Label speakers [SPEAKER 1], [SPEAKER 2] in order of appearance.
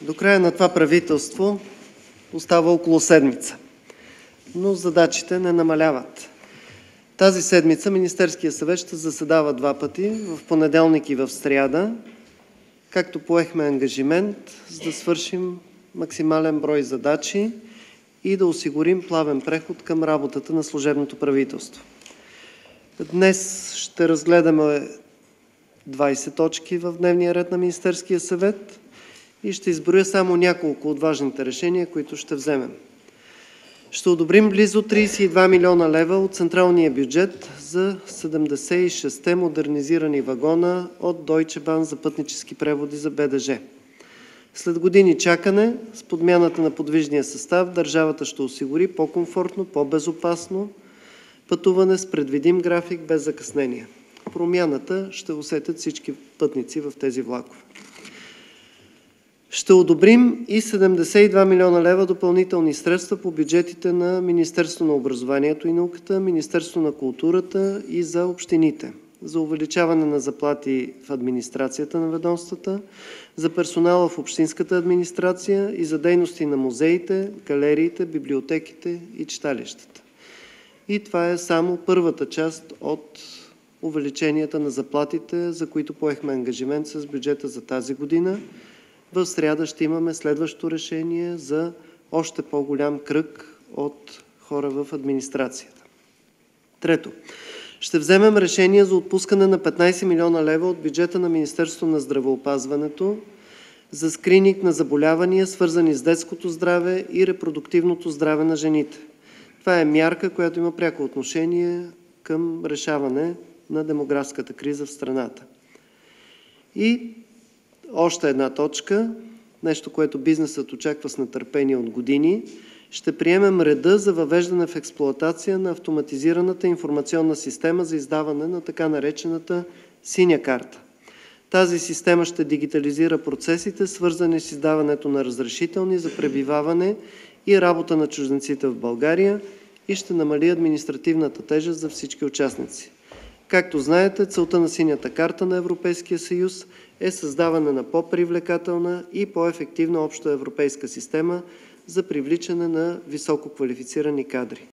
[SPEAKER 1] До края на това правителство остава около седмица, но задачите не намаляват. Тази седмица Министерския съвет ще заседава два пъти, в понеделник и в сряда, както поехме ангажимент, за да свършим максимален брой задачи и да осигурим плавен преход към работата на служебното правителство. Днес ще разгледаме 20 точки в дневния ред на Министерския съвет и ще изброя само няколко от важните решения, които ще вземем. Ще одобрим близо 32 милиона лева от централния бюджет за 76-те модернизирани вагона от Deutsche Bahn за пътнически преводи за БДЖ. След години чакане, с подмяната на подвижния състав, държавата ще осигури по-комфортно, по-безопасно пътуване с предвидим график без закъснения. Промяната ще усетят всички пътници в тези влакове. Ще одобрим и 72 милиона лева допълнителни средства по бюджетите на Министерството на образованието и науката, Министерството на културата и за общините за увеличаване на заплати в администрацията на ведомствата, за персонала в общинската администрация и за дейности на музеите, галериите, библиотеките и читалищата. И това е само първата част от увеличенията на заплатите, за които поехме ангажимент с бюджета за тази година. В сряда ще имаме следващо решение за още по-голям кръг от хора в администрацията. Трето, ще вземем решение за отпускане на 15 милиона лева от бюджета на Министерството на здравеопазването за скрининг на заболявания, свързани с детското здраве и репродуктивното здраве на жените. Това е мярка, която има пряко отношение към решаване на демографската криза в страната. И още една точка, нещо, което бизнесът очаква с нетърпение от години. Ще приемем реда за въвеждане в експлоатация на автоматизираната информационна система за издаване на така наречената синя карта. Тази система ще дигитализира процесите, свързани с издаването на разрешителни за пребиваване и работа на чужденците в България и ще намали административната тежест за всички участници. Както знаете, целта на синята карта на Европейския съюз е създаване на по-привлекателна и по-ефективна общоевропейска система за привличане на висококвалифицирани кадри.